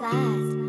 fast.